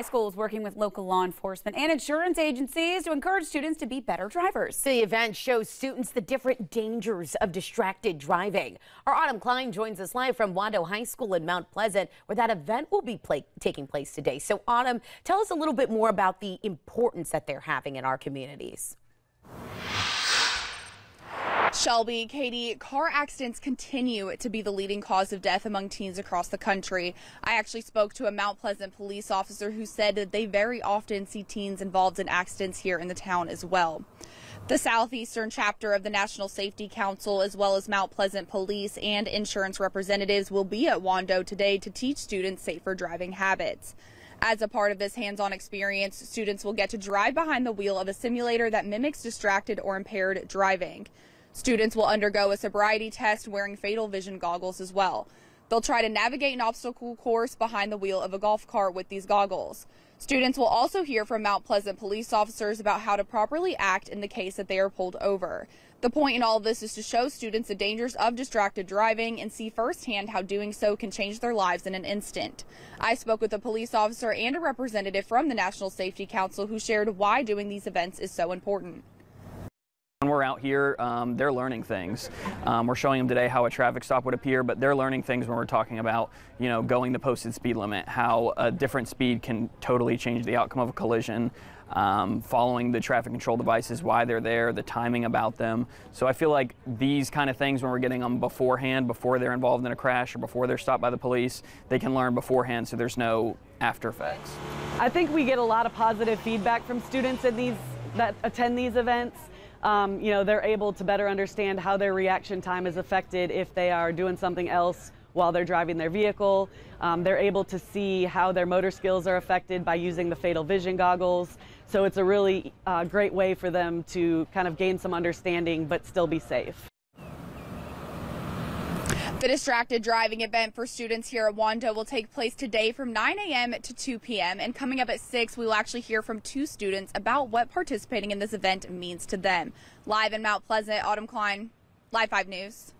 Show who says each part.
Speaker 1: High School is working with local law enforcement and insurance agencies to encourage students to be better drivers.
Speaker 2: The event shows students the different dangers of distracted driving. Our Autumn Klein joins us live from Wando High School in Mount Pleasant, where that event will be taking place today. So, Autumn, tell us a little bit more about the importance that they're having in our communities.
Speaker 3: Shelby, Katie, car accidents continue to be the leading cause of death among teens across the country. I actually spoke to a Mount Pleasant police officer who said that they very often see teens involved in accidents here in the town as well. The Southeastern chapter of the National Safety Council, as well as Mount Pleasant police and insurance representatives, will be at Wando today to teach students safer driving habits. As a part of this hands-on experience, students will get to drive behind the wheel of a simulator that mimics distracted or impaired driving. Students will undergo a sobriety test wearing fatal vision goggles as well. They'll try to navigate an obstacle course behind the wheel of a golf cart with these goggles. Students will also hear from Mount Pleasant police officers about how to properly act in the case that they are pulled over. The point in all of this is to show students the dangers of distracted driving and see firsthand how doing so can change their lives in an instant. I spoke with a police officer and a representative from the National Safety Council who shared why doing these events is so important.
Speaker 4: When we're out here, um, they're learning things. Um, we're showing them today how a traffic stop would appear, but they're learning things when we're talking about, you know, going the posted speed limit, how a different speed can totally change the outcome of a collision, um, following the traffic control devices, why they're there, the timing about them. So I feel like these kind of things, when we're getting them beforehand, before they're involved in a crash or before they're stopped by the police, they can learn beforehand so there's no after effects.
Speaker 5: I think we get a lot of positive feedback from students in these that attend these events um, you know, they're able to better understand how their reaction time is affected if they are doing something else while they're driving their vehicle. Um, they're able to see how their motor skills are affected by using the fatal vision goggles. So it's a really uh, great way for them to kind of gain some understanding but still be safe.
Speaker 3: The distracted driving event for students here at Wando will take place today from 9 a.m. to 2 p.m. And coming up at 6, we will actually hear from two students about what participating in this event means to them. Live in Mount Pleasant, Autumn Klein, Live 5 News.